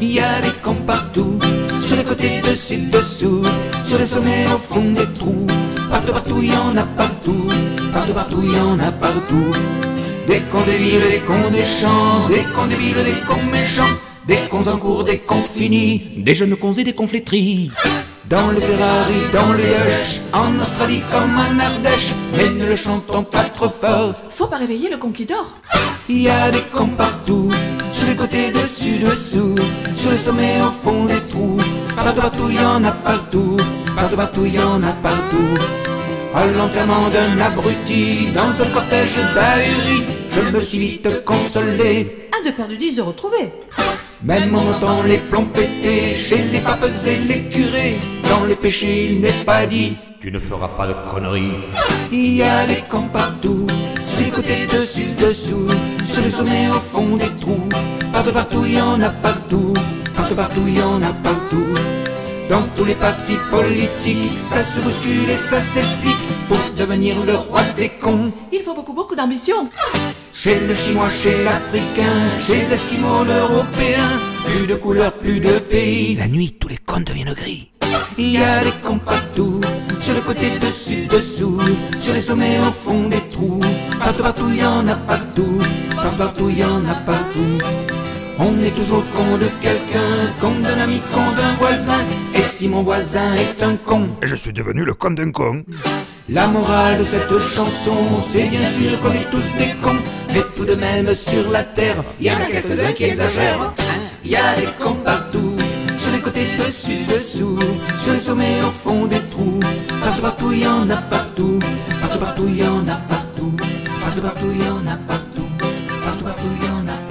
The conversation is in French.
Il y a des camps partout, sur les côtés, dessus, dessous, sur les sommets, au fond des trous. Partout, partout, il y en a partout, partout, partout, il y en a partout. Des cons des villes, des cons des des cons des villes, des cons méchants, des cons en cours, des cons finis, des jeunes cons et des cons flétris. Dans le Ferrari, dans les Hush, en Australie comme en Ardèche, mais ne le chantons pas trop fort. Faut pas réveiller le con qui dort. Il y a des cons partout, sur les côtés, dessus, dessous, sur le sommet, au fond des trous. Partout, partout, il y en a partout, partout, partout, il y en a partout. À l'enterrement d'un abruti, dans un cortège d'ahuri, je me suis vite consolé. Un de perdu, dix de retrouvé. Même en entend les plombs pétés, chez les papes et les curés, dans les péchés il n'est pas dit. Tu ne feras pas de conneries. Il y a des camps partout, sur les côtés, dessus, dessous, sur les sommets, au fond des trous. Partout, partout, il y en a partout, partout, partout, il y en a partout. Dans tous les partis politiques, ça se bouscule et ça s'explique pour devenir le roi des cons. Il faut beaucoup, beaucoup d'ambition. Chez le chinois, chez l'africain, chez l'esquimau, l'européen, plus de couleurs, plus de pays. La nuit, tous les cons deviennent gris. Il y a des cons partout, sur le côté, dessus, dessous, sur les sommets, au fond des trous. Partout, partout, il y en a partout, partout, partout, il y en a partout. On est toujours con de quelqu'un, con d'un ami, con d'un voisin. Et si mon voisin est un con, Et je suis devenu le con d'un con. la morale de cette chanson, c'est bien sûr qu'on est tous des cons, mais tout de même sur la terre, il y en a quelques-uns qui exagèrent. Il y a des cons partout, sur les côtés, dessus, dessous, sur les sommets, au fond des trous. Partout, partout, il y en a partout, partout, partout, il y en a partout, partout, partout, il y en a partout, partout, partout, il y en a partout.